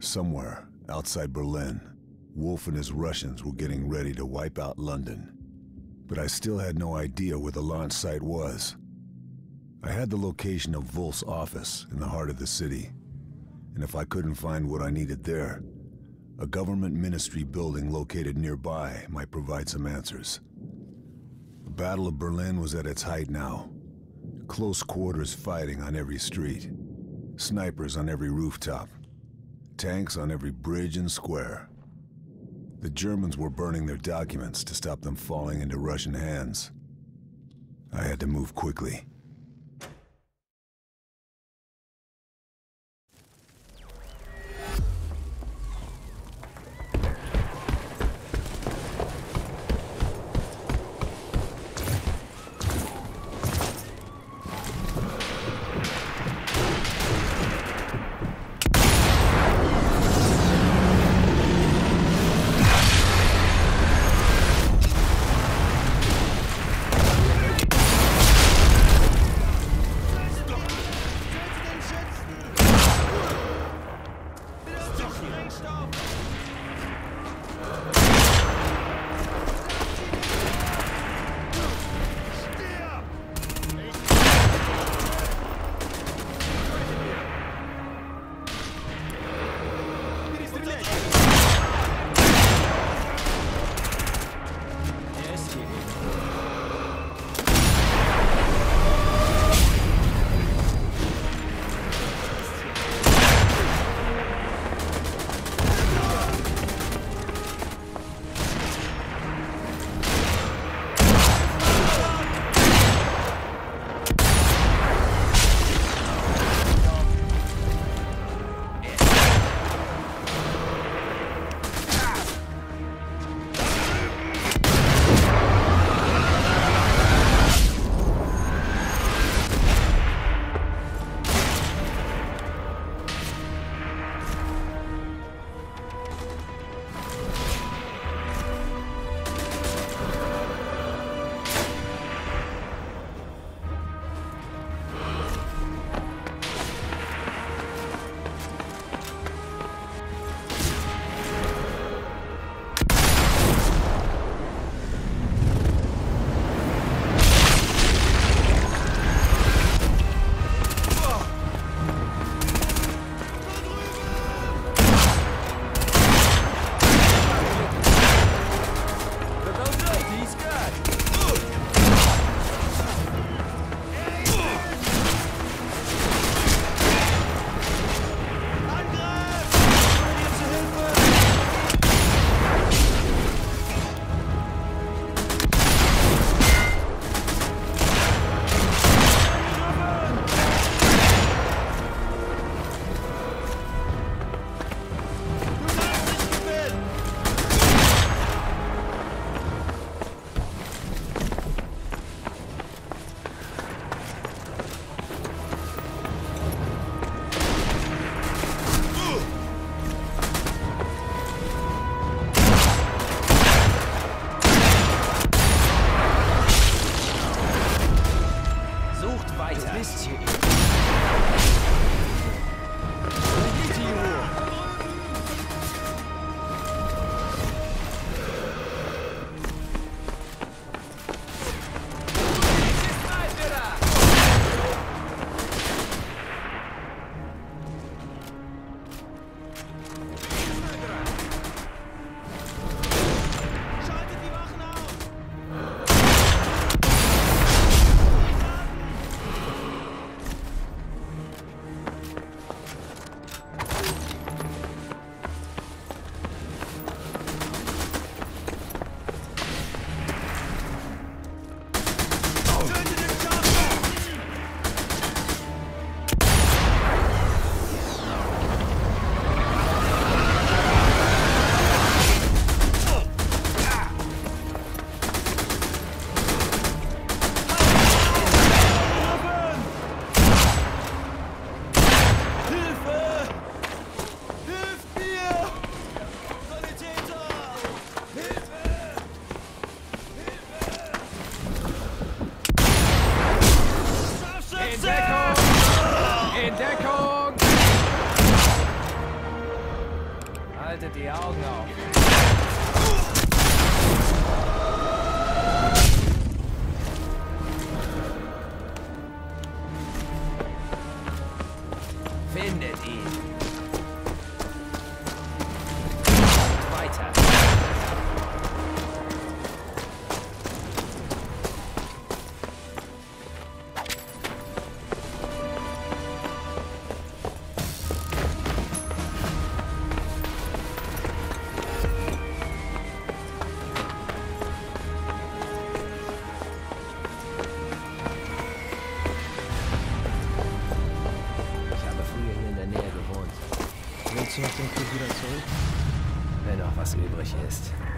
Somewhere outside Berlin, Wolf and his Russians were getting ready to wipe out London. But I still had no idea where the launch site was. I had the location of Wolf's office in the heart of the city. And if I couldn't find what I needed there, a government ministry building located nearby might provide some answers. The Battle of Berlin was at its height now. Close quarters fighting on every street. Snipers on every rooftop. Tanks on every bridge and square. The Germans were burning their documents to stop them falling into Russian hands. I had to move quickly. Findet ihn. Was übrig ist.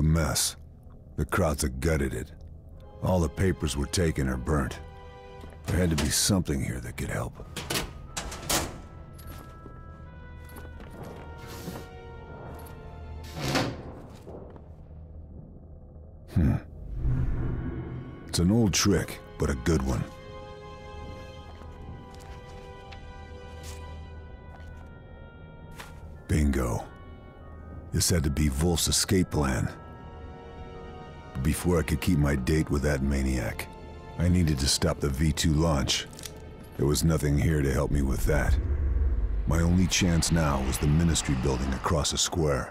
A mess. The Krauts had gutted it. All the papers were taken or burnt. There had to be something here that could help. Hmm. It's an old trick, but a good one. Bingo. This had to be Wolf's escape plan. Before I could keep my date with that maniac, I needed to stop the V2 launch. There was nothing here to help me with that. My only chance now was the Ministry building across the square.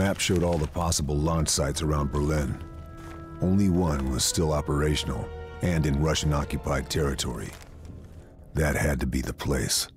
Map showed all the possible launch sites around Berlin. Only one was still operational and in Russian-occupied territory. That had to be the place.